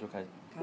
就开始。开